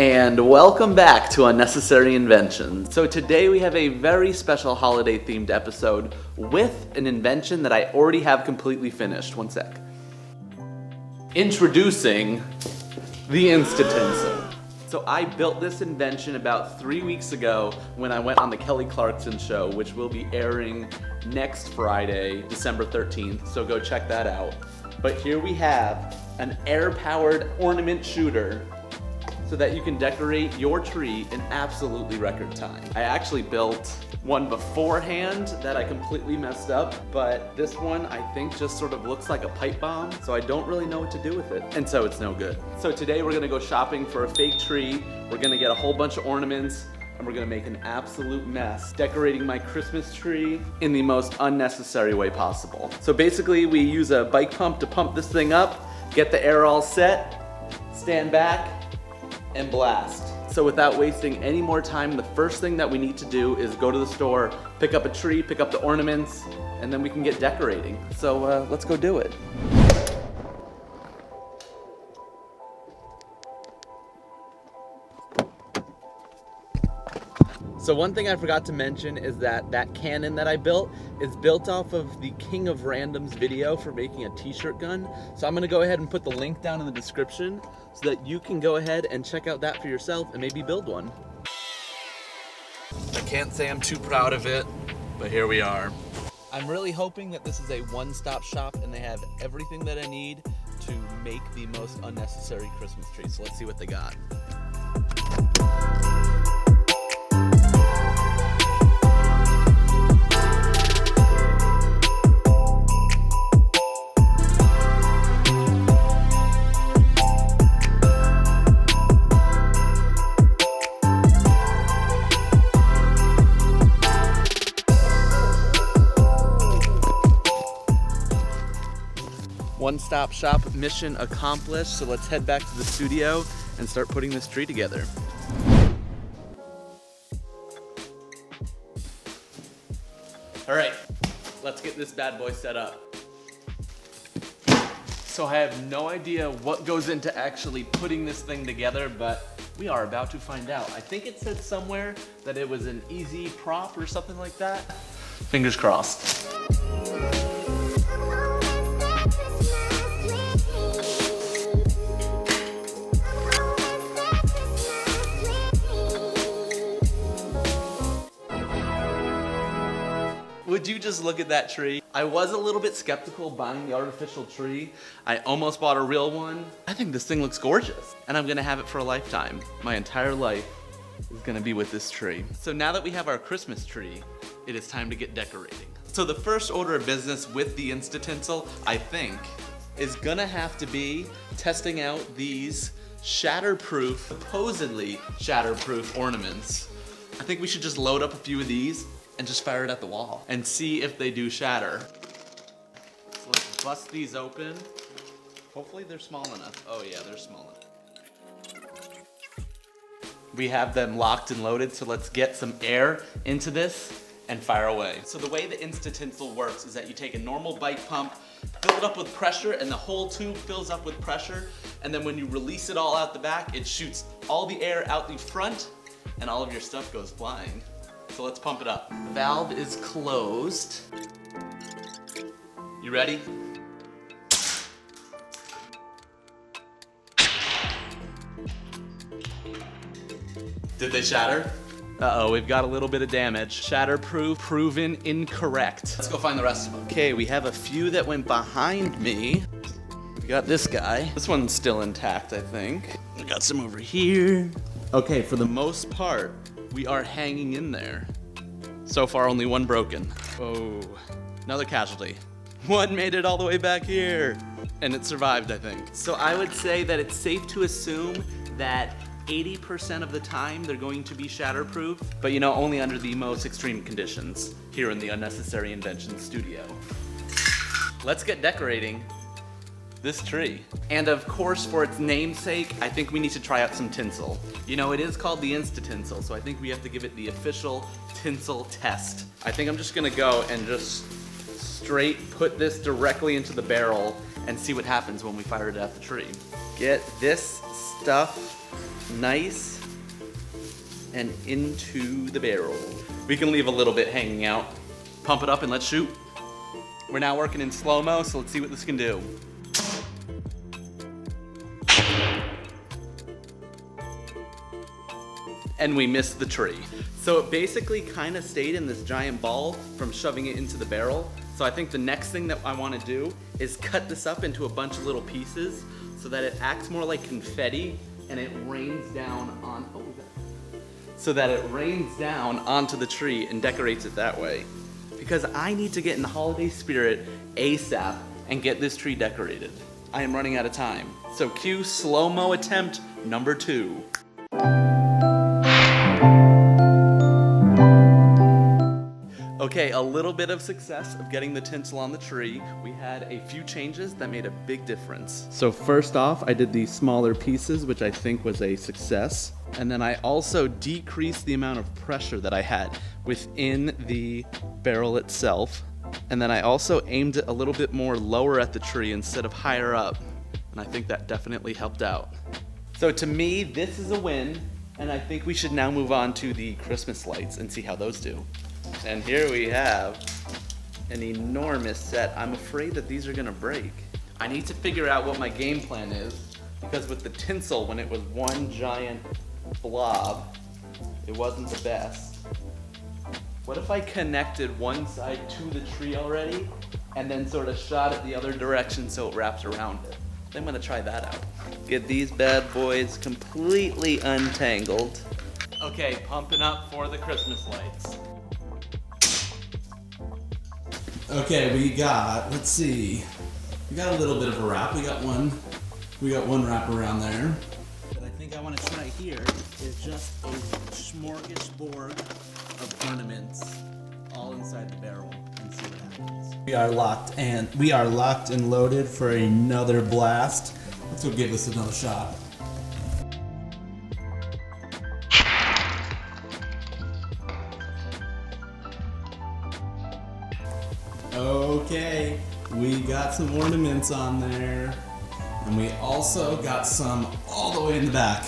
And welcome back to Unnecessary Inventions. So today we have a very special holiday themed episode with an invention that I already have completely finished. One sec. Introducing the Instatinsel. So I built this invention about three weeks ago when I went on the Kelly Clarkson show, which will be airing next Friday, December 13th. So go check that out. But here we have an air-powered ornament shooter so that you can decorate your tree in absolutely record time. I actually built one beforehand that I completely messed up, but this one I think just sort of looks like a pipe bomb, so I don't really know what to do with it, and so it's no good. So today we're gonna go shopping for a fake tree, we're gonna get a whole bunch of ornaments, and we're gonna make an absolute mess decorating my Christmas tree in the most unnecessary way possible. So basically we use a bike pump to pump this thing up, get the air all set, stand back, and blast. So without wasting any more time, the first thing that we need to do is go to the store, pick up a tree, pick up the ornaments, and then we can get decorating. So uh, let's go do it. So one thing I forgot to mention is that that cannon that I built is built off of the King of Randoms video for making a t-shirt gun. So I'm gonna go ahead and put the link down in the description so that you can go ahead and check out that for yourself and maybe build one. I can't say I'm too proud of it, but here we are. I'm really hoping that this is a one-stop shop and they have everything that I need to make the most unnecessary Christmas tree. So let's see what they got. One-stop shop mission accomplished. So let's head back to the studio and start putting this tree together. All right, let's get this bad boy set up. So I have no idea what goes into actually putting this thing together, but we are about to find out. I think it said somewhere that it was an easy prop or something like that. Fingers crossed. Would you just look at that tree? I was a little bit skeptical buying the artificial tree. I almost bought a real one. I think this thing looks gorgeous and I'm gonna have it for a lifetime. My entire life is gonna be with this tree. So now that we have our Christmas tree, it is time to get decorating. So the first order of business with the Instatinsel, I think, is gonna have to be testing out these shatterproof, supposedly shatterproof ornaments. I think we should just load up a few of these and just fire it at the wall and see if they do shatter. So let's bust these open. Hopefully they're small enough. Oh yeah, they're small enough. We have them locked and loaded, so let's get some air into this and fire away. So the way the Instatinsel works is that you take a normal bike pump, fill it up with pressure, and the whole tube fills up with pressure, and then when you release it all out the back, it shoots all the air out the front, and all of your stuff goes flying. So let's pump it up. Valve is closed. You ready? Did they shatter? Uh-oh, we've got a little bit of damage. Shatterproof, proven incorrect. Let's go find the rest of them. Okay, we have a few that went behind me. We got this guy. This one's still intact, I think. We got some over here. Okay, for the most part, we are hanging in there. So far, only one broken. Oh, another casualty. One made it all the way back here. And it survived, I think. So I would say that it's safe to assume that 80% of the time they're going to be shatterproof, but you know, only under the most extreme conditions here in the Unnecessary Invention studio. Let's get decorating this tree. And of course, for its namesake, I think we need to try out some tinsel. You know, it is called the Insta-Tinsel, so I think we have to give it the official tinsel test. I think I'm just gonna go and just straight put this directly into the barrel and see what happens when we fire it at the tree. Get this stuff nice and into the barrel. We can leave a little bit hanging out. Pump it up and let's shoot. We're now working in slow-mo, so let's see what this can do. And we missed the tree. So it basically kind of stayed in this giant ball from shoving it into the barrel. So I think the next thing that I want to do is cut this up into a bunch of little pieces so that it acts more like confetti and it rains down on, oh, so that it rains down onto the tree and decorates it that way. Because I need to get in the holiday spirit ASAP and get this tree decorated. I am running out of time. So cue slow-mo attempt number two. Okay, a little bit of success of getting the tinsel on the tree. We had a few changes that made a big difference. So first off, I did the smaller pieces, which I think was a success. And then I also decreased the amount of pressure that I had within the barrel itself. And then I also aimed it a little bit more lower at the tree instead of higher up. And I think that definitely helped out. So to me, this is a win. And I think we should now move on to the Christmas lights and see how those do. And here we have an enormous set. I'm afraid that these are gonna break. I need to figure out what my game plan is because with the tinsel, when it was one giant blob, it wasn't the best. What if I connected one side to the tree already and then sort of shot it the other direction so it wraps around it? I'm gonna try that out. Get these bad boys completely untangled. Okay, pumping up for the Christmas lights. Okay, we got, let's see. We got a little bit of a wrap. We got one, we got one wrap around there. What I think I want to try here is just a smorgasbord of ornaments all inside the barrel and see what happens. We are locked and we are locked and loaded for another blast. Let's go give this another shot. Okay, we got some ornaments on there. And we also got some all the way in the back.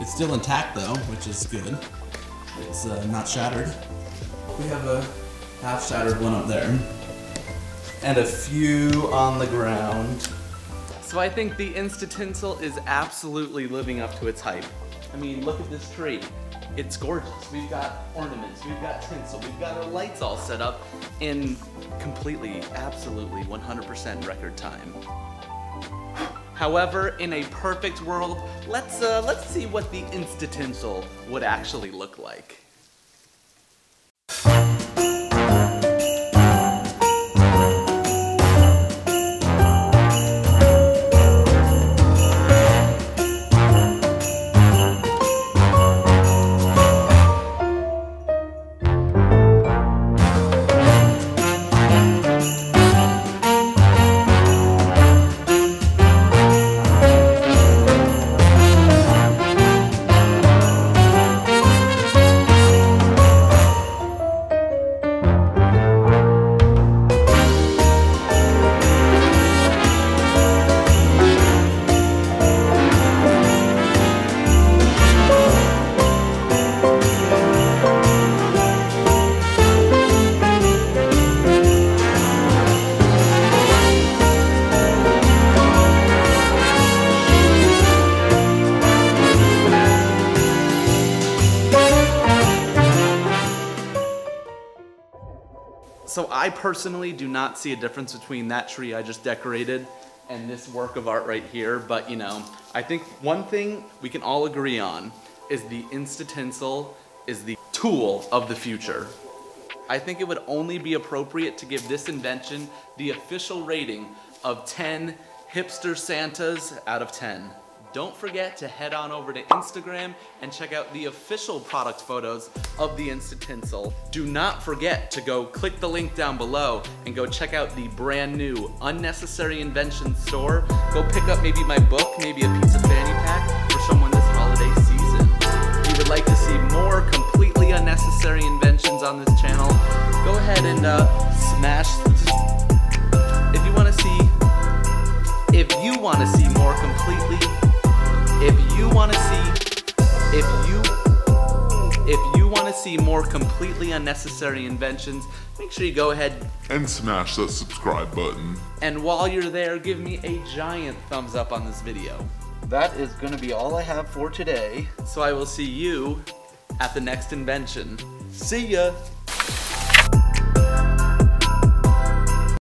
It's still intact though, which is good. It's uh, not shattered. We have a half shattered one up there. And a few on the ground. So I think the Insta-Tinsel is absolutely living up to its hype. I mean, look at this tree. It's gorgeous. We've got ornaments, we've got tinsel, we've got our lights all set up in completely, absolutely 100% record time. However, in a perfect world, let's uh, let's see what the Insta-Tinsel would actually look like. So I personally do not see a difference between that tree I just decorated and this work of art right here, but you know, I think one thing we can all agree on is the Insta-Tinsel is the tool of the future. I think it would only be appropriate to give this invention the official rating of 10 hipster Santas out of 10. Don't forget to head on over to Instagram and check out the official product photos of the Insta-Tinsel. Do not forget to go click the link down below and go check out the brand new Unnecessary Inventions store. Go pick up maybe my book, maybe a pizza fanny pack for someone this holiday season. If you would like to see more completely unnecessary inventions on this channel, go ahead and uh, smash. If you want to see, if you want to see more completely. If you want to see, if you, if you want to see more completely unnecessary inventions, make sure you go ahead and smash that subscribe button. and while you're there, give me a giant thumbs up on this video. That is going to be all I have for today. So I will see you at the next invention. See ya!